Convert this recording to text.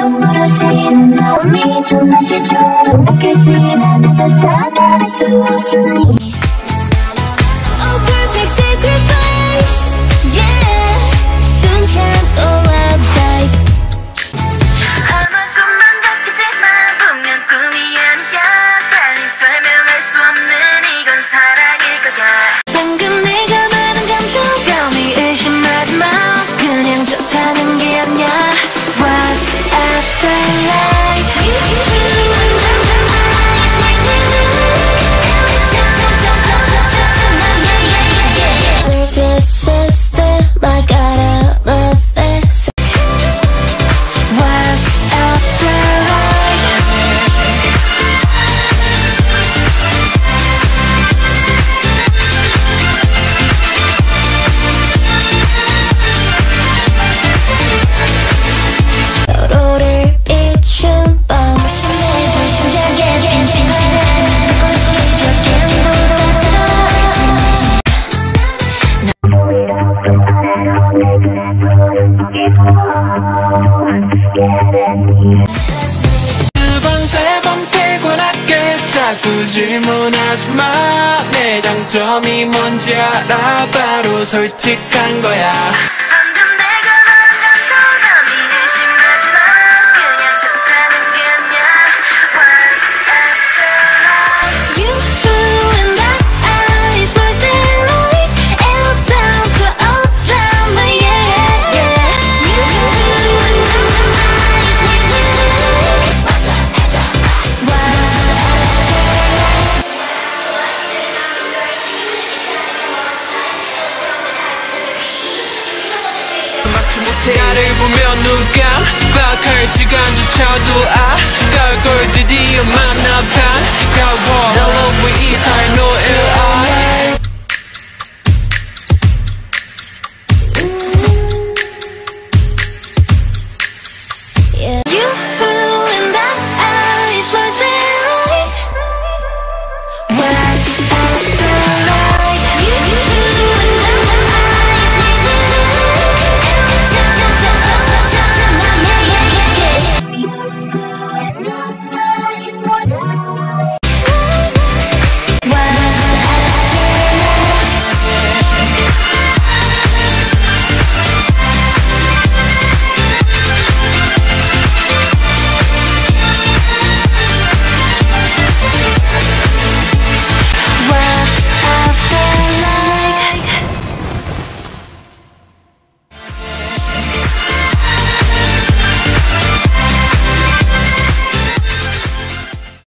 좀 멀어지는 마음이 좀 아쉽죠 좀 느낄지 다 늦었잖아 알수 없으니. 세 번, 피곤할 게 자꾸 질문하지 마내 장점이 뭔지 알아. 바로 솔직한 거야. 나를 보면 눈 깜빡